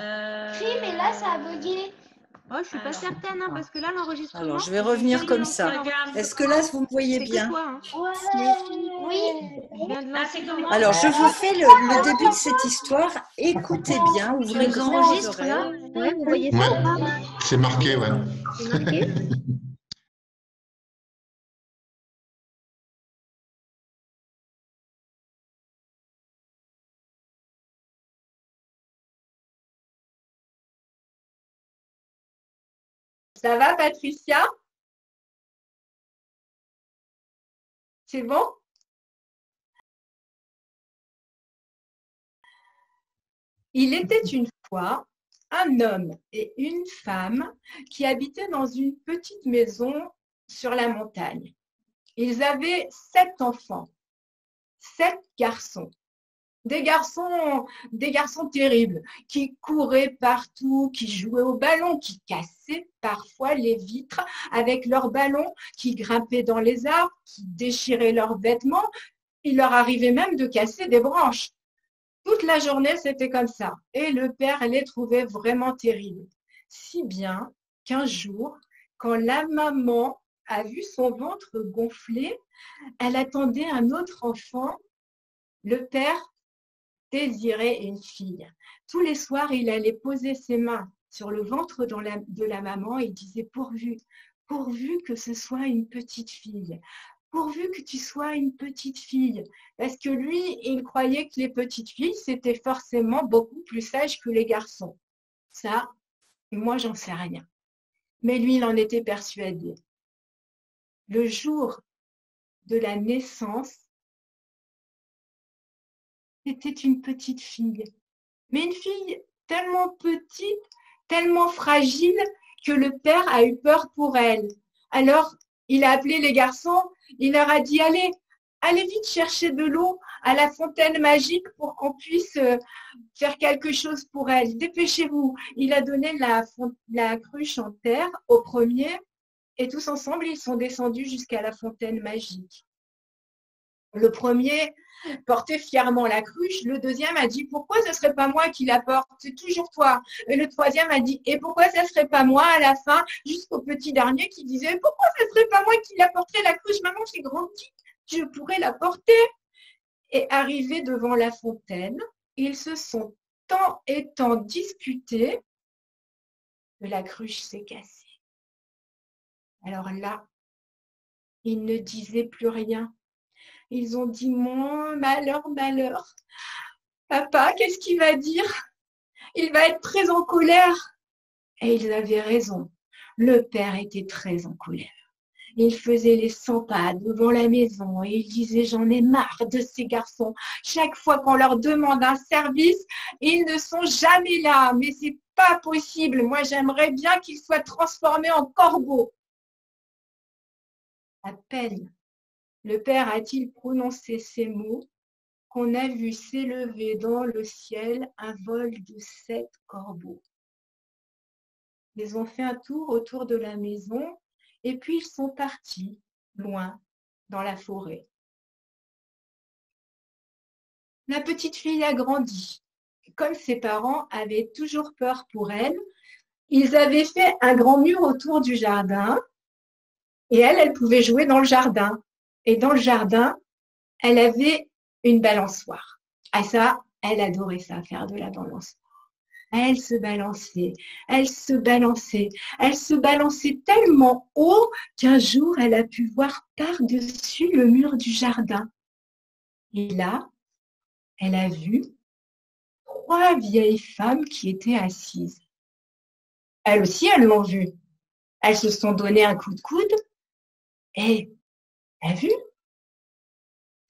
Euh... Si, mais là, ça a bugué. Oh, je suis pas Alors. certaine, hein, parce que là, l'enregistrement. Alors, je vais revenir comme ça. Est-ce que là, vous me voyez bien toi, hein. Oui. Viens de Ah, Alors, je vous fais le, le début de cette histoire. Écoutez bien, ouvrez grand vos là. oreilles. Ouais, vous voyez ça pas C'est marqué, ouais. C'est marqué Ça va, Patricia? C'est bon? Il était une fois un homme et une femme qui habitaient dans une petite maison sur la montagne. Ils avaient sept enfants, sept garçons. Des garçons, des garçons terribles, qui couraient partout, qui jouaient au ballon, qui cassaient parfois les vitres avec leurs ballons, qui grimpaient dans les arbres, qui déchiraient leurs vêtements. Il leur arrivait même de casser des branches. Toute la journée, c'était comme ça. Et le père les trouvait vraiment terribles. Si bien qu'un jour, quand la maman a vu son ventre gonfler, elle attendait un autre enfant. Le père désirait une fille. Tous les soirs, il allait poser ses mains sur le ventre de la maman et disait pourvu, pourvu que ce soit une petite fille, pourvu que tu sois une petite fille. Parce que lui, il croyait que les petites filles, c'était forcément beaucoup plus sages que les garçons. Ça, moi, j'en sais rien. Mais lui, il en était persuadé. Le jour de la naissance, c'était une petite fille. Mais une fille tellement petite, tellement fragile, que le père a eu peur pour elle. Alors, il a appelé les garçons, il leur a dit, allez, allez vite chercher de l'eau à la fontaine magique pour qu'on puisse euh, faire quelque chose pour elle. Dépêchez-vous. Il a donné la, la cruche en terre au premier et tous ensemble, ils sont descendus jusqu'à la fontaine magique. Le premier portait fièrement la cruche. Le deuxième a dit pourquoi ce serait pas moi qui la porte? C'est toujours toi. Et le troisième a dit et pourquoi ce serait pas moi à la fin Jusqu'au petit dernier qui disait pourquoi ce serait pas moi qui la porterais la cruche? Maman, j'ai grandi, je pourrais la porter. Et arrivés devant la fontaine, ils se sont tant et tant disputés que la cruche s'est cassée. Alors là, ils ne disaient plus rien. Ils ont dit mon malheur, malheur. Papa, qu'est-ce qu'il va dire? Il va être très en colère. Et ils avaient raison. Le père était très en colère. Il faisait les 100 pas devant la maison et il disait j'en ai marre de ces garçons. Chaque fois qu'on leur demande un service, ils ne sont jamais là. Mais c'est pas possible. Moi, j'aimerais bien qu'ils soient transformés en corbeaux. À peine le père a-t-il prononcé ces mots? Qu'on a vu s'élever dans le ciel un vol de sept corbeaux. Ils ont fait un tour autour de la maison et puis ils sont partis loin dans la forêt. La petite fille a grandi. Comme ses parents avaient toujours peur pour elle, ils avaient fait un grand mur autour du jardin et elle, elle pouvait jouer dans le jardin. Et dans le jardin, elle avait une balançoire. Ah ça, elle adorait ça, faire de la balançoire. Elle se balançait, elle se balançait, elle se balançait tellement haut qu'un jour, elle a pu voir par-dessus le mur du jardin. Et là, elle a vu trois vieilles femmes qui étaient assises. Elles aussi, elles l'ont vu. Elles se sont donné un coup de coude et T'as vu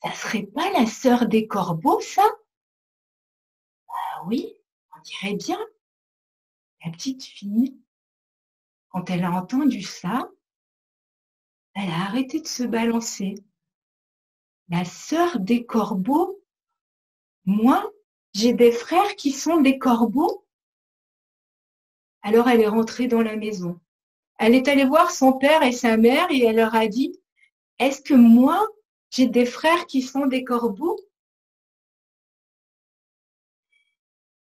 Ça serait pas la sœur des corbeaux, ça? Ah oui, on dirait bien. La petite fille, quand elle a entendu ça, elle a arrêté de se balancer. La sœur des corbeaux Moi, j'ai des frères qui sont des corbeaux Alors elle est rentrée dans la maison. Elle est allée voir son père et sa mère et elle leur a dit est-ce que moi, j'ai des frères qui sont des corbeaux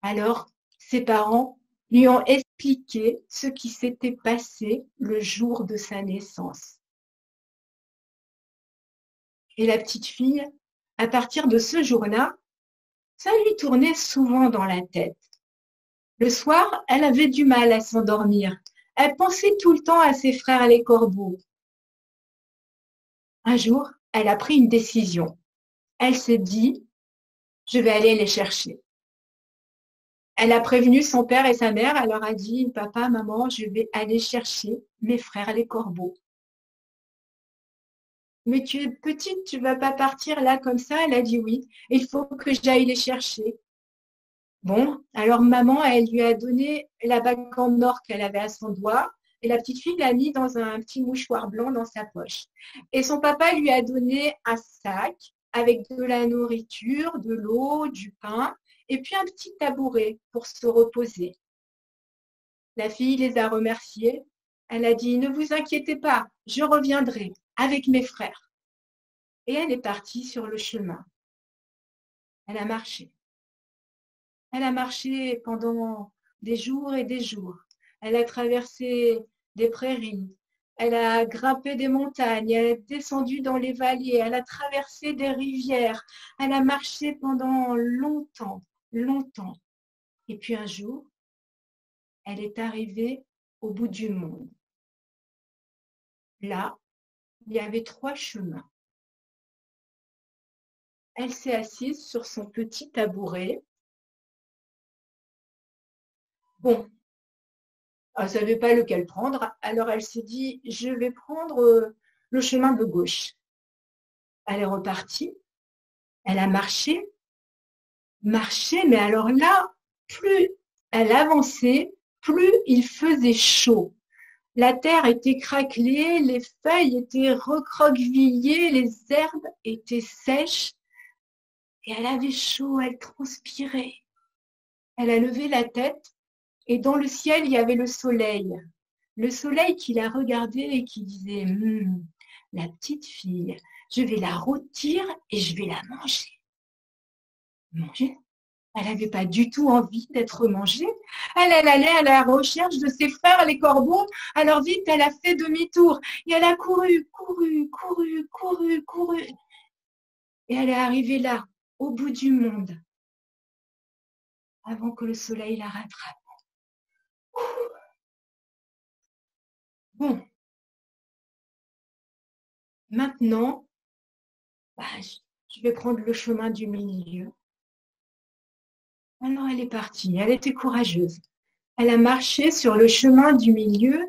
Alors, ses parents lui ont expliqué ce qui s'était passé le jour de sa naissance. Et la petite fille, à partir de ce jour-là, ça lui tournait souvent dans la tête. Le soir, elle avait du mal à s'endormir. Elle pensait tout le temps à ses frères les corbeaux. Un jour, elle a pris une décision. Elle s'est dit, je vais aller les chercher. Elle a prévenu son père et sa mère. Elle leur a dit, papa, maman, je vais aller chercher mes frères les corbeaux. Mais tu es petite, tu vas pas partir là comme ça. Elle a dit oui. Il faut que j'aille les chercher. Bon, alors maman, elle lui a donné la bague en or qu'elle avait à son doigt. Et la petite fille l'a mis dans un petit mouchoir blanc dans sa poche. Et son papa lui a donné un sac avec de la nourriture, de l'eau, du pain, et puis un petit tabouret pour se reposer. La fille les a remerciés. Elle a dit, ne vous inquiétez pas, je reviendrai avec mes frères. Et elle est partie sur le chemin. Elle a marché. Elle a marché pendant des jours et des jours. Elle a traversé des prairies. Elle a grimpé des montagnes. Elle est descendu dans les vallées. Elle a traversé des rivières. Elle a marché pendant longtemps, longtemps. Et puis un jour, elle est arrivée au bout du monde. Là, il y avait trois chemins. Elle s'est assise sur son petit tabouret. Bon, elle ne savait pas lequel prendre, alors elle s'est dit, je vais prendre euh, le chemin de gauche. Elle est repartie, elle a marché, marché, mais alors là, plus elle avançait, plus il faisait chaud. La terre était craquelée, les feuilles étaient recroquevillées, les herbes étaient sèches et elle avait chaud, elle transpirait. Elle a levé la tête et dans le ciel, il y avait le soleil. Le soleil qui la regardait et qui disait, hum, la petite fille, je vais la rôtir et je vais la manger. Manger? Elle n'avait pas du tout envie d'être mangée. Elle, elle allait à la recherche de ses frères, les corbeaux. Alors vite, elle a fait demi-tour et elle a couru, couru, couru, couru, couru. Et elle est arrivée là, au bout du monde, avant que le soleil la rattrape. Bon. Maintenant, bah, je vais prendre le chemin du milieu. Alors elle est partie, elle était courageuse. Elle a marché sur le chemin du milieu,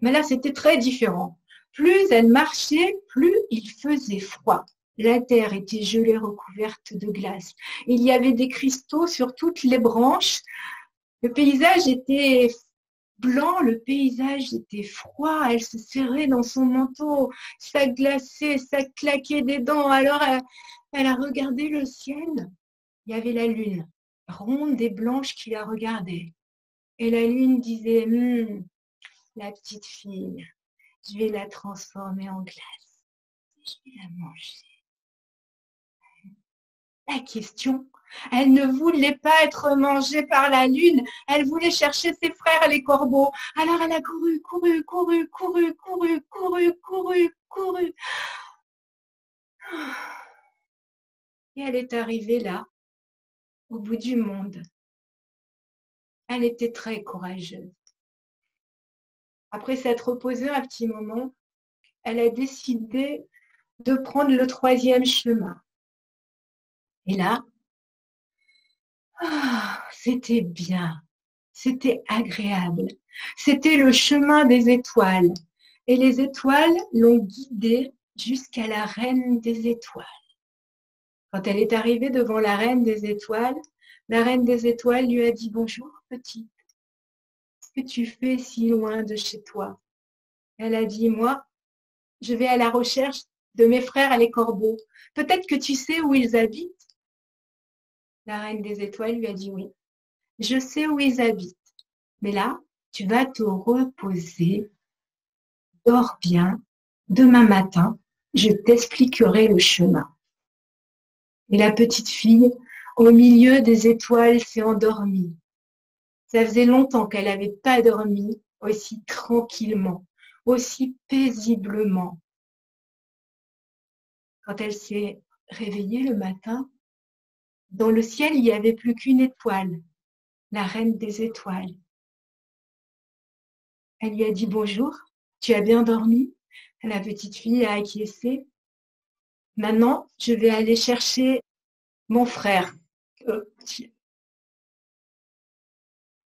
mais là c'était très différent. Plus elle marchait, plus il faisait froid. La terre était gelée recouverte de glace. Il y avait des cristaux sur toutes les branches. Le paysage était blanc, le paysage était froid, elle se serrait dans son manteau, ça glaçait, ça claquait des dents. Alors elle, a regardé le ciel, il y avait la lune, ronde et blanche qui la regardait. Et la lune disait, hum, la petite fille, je vais la transformer en glace, je vais la manger. La question, elle ne voulait pas être mangée par la lune. Elle voulait chercher ses frères, les corbeaux. Alors elle a couru, couru, couru, couru, couru, couru, couru, couru. Et elle est arrivée là, au bout du monde. Elle était très courageuse. Après s'être reposée un petit moment, elle a décidé de prendre le troisième chemin. Et là, ah, c'était bien, c'était agréable, c'était le chemin des étoiles. Et les étoiles l'ont guidée jusqu'à la reine des étoiles. Quand elle est arrivée devant la reine des étoiles, la reine des étoiles lui a dit Bonjour, petite. Que tu fais si loin de chez toi? Elle a dit Moi, je vais à la recherche de mes frères les corbeaux. Peut-être que tu sais où ils habitent. La reine des étoiles lui a dit oui. Je sais où ils habitent. Mais là, tu vas te reposer. Dors bien. Demain matin, je t'expliquerai le chemin. Et la petite fille, au milieu des étoiles, s'est endormie. Ça faisait longtemps qu'elle n'avait pas dormi aussi tranquillement, aussi paisiblement. Quand elle s'est réveillée le matin, dans le ciel, il n'y avait plus qu'une étoile, la reine des étoiles. Elle lui a dit bonjour, tu as bien dormi? La petite fille a acquiescé. Maintenant, je vais aller chercher mon frère.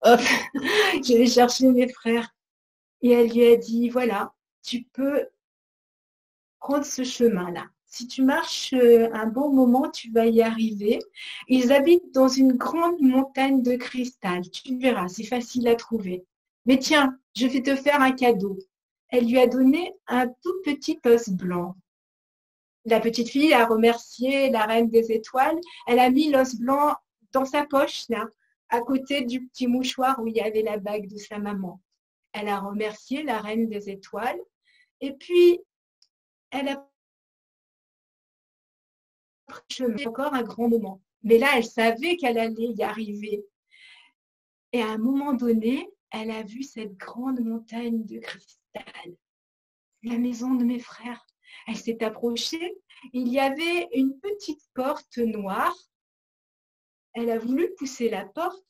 Hop, je vais chercher mes frères. Et elle lui a dit, voilà, tu peux prendre ce chemin-là. Si tu marches euh, un bon moment, tu vas y arriver. Ils habitent dans une grande montagne de cristal. Tu verras, c'est facile à trouver. Mais tiens, je vais te faire un cadeau. Elle lui a donné un tout petit os blanc. La petite fille a remercié la reine des étoiles. Elle a mis l'os blanc dans sa poche, là, à côté du petit mouchoir où il y avait la bague de sa maman. Elle a remercié la reine des étoiles. Et puis, elle a encore un grand moment. Mais là, elle savait qu'elle allait y arriver. Et à un moment donné, elle a vu cette grande montagne de cristal, la maison de mes frères. Elle s'est approchée. Il y avait une petite porte noire. Elle a voulu pousser la porte,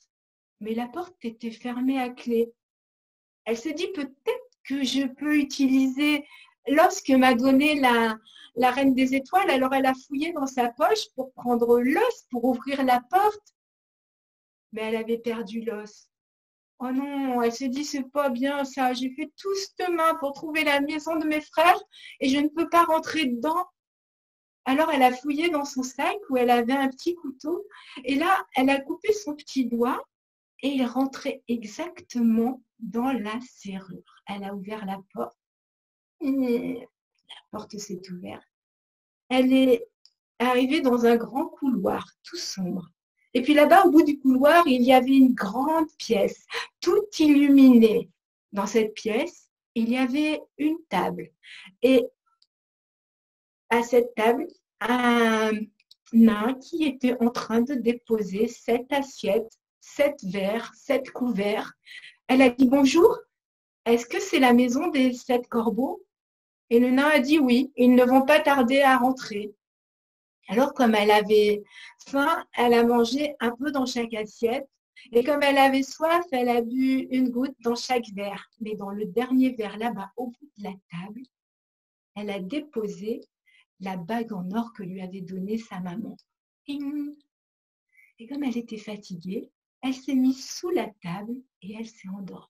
mais la porte était fermée à clé. Elle s'est dit peut-être que je peux utiliser lorsque m'a donné la, reine des étoiles, alors elle a fouillé dans sa poche pour prendre l'os, pour ouvrir la porte. Mais elle avait perdu l'os. Oh non, elle s'est dit, c'est pas bien ça. J'ai fait tout ce main pour trouver la maison de mes frères et je ne peux pas rentrer dedans. Alors elle a fouillé dans son sac où elle avait un petit couteau et là, elle a coupé son petit doigt et il rentrait exactement dans la serrure. Elle a ouvert la porte la porte s'est ouverte. Elle est arrivée dans un grand couloir, tout sombre. Et puis là-bas, au bout du couloir, il y avait une grande pièce, tout illuminée. Dans cette pièce, il y avait une table. Et à cette table, un nain qui était en train de déposer sept assiettes, sept verres, sept couverts. Elle a dit bonjour, est-ce que c'est la maison des sept corbeaux? Et le nain a dit oui, ils ne vont pas tarder à rentrer. Alors, comme elle avait faim, elle a mangé un peu dans chaque assiette. Et comme elle avait soif, elle a bu une goutte dans chaque verre. Mais dans le dernier verre là-bas, au bout de la table, elle a déposé la bague en or que lui avait donnée sa maman. Et comme elle était fatiguée, elle s'est mise sous la table et elle s'est endormie.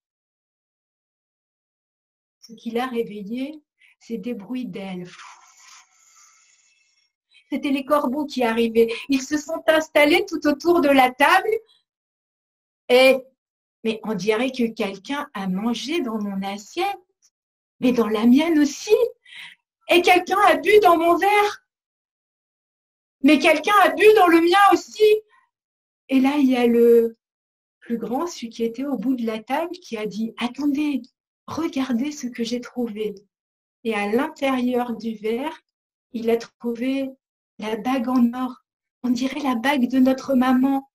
Ce qui l'a réveillée, c'est des bruits d'ailes. C'était les corbeaux qui arrivaient. Ils se sont installés tout autour de la table et mais on dirait que quelqu'un a mangé dans mon assiette, mais dans la mienne aussi. Et quelqu'un a bu dans mon verre. Mais quelqu'un a bu dans le mien aussi. Et là, il y a le plus grand, celui qui était au bout de la table, qui a dit, attendez, regardez ce que j'ai trouvé et à l'intérieur du verre, il a trouvé la bague en or. On dirait la bague de notre maman.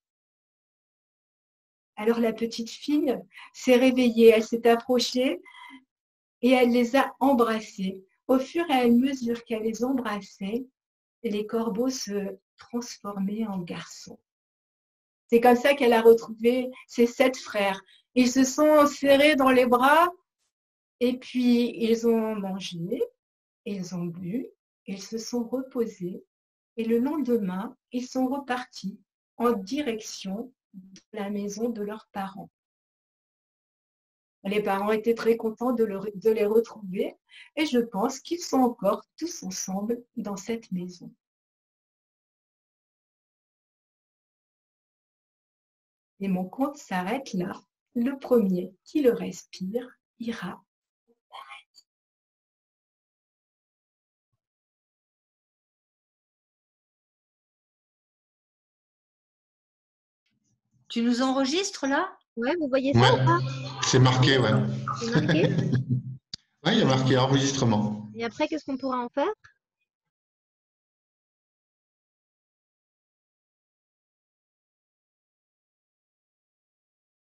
Alors la petite fille s'est réveillée, elle s'est approchée et elle les a embrassés. Au fur et à mesure qu'elle les embrassait, les corbeaux se transformaient en garçons. C'est comme ça qu'elle a retrouvé ses sept frères. Ils se sont serrés dans les bras et puis, ils ont mangé, ils ont bu, ils se sont reposés. Et le lendemain, ils sont repartis en direction de la maison de leurs parents. Les parents étaient très contents de, les retrouver et je pense qu'ils sont encore tous ensemble dans cette maison. Et mon conte s'arrête là. Le premier qui le respire ira Tu nous enregistres là? Ouais, vous voyez ça ou pas? C'est marqué, ouais. C'est marqué? Ouais, il y a marqué enregistrement. Et après, qu'est-ce qu'on pourra en faire?